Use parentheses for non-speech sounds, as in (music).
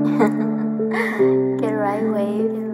(laughs) Get right wave.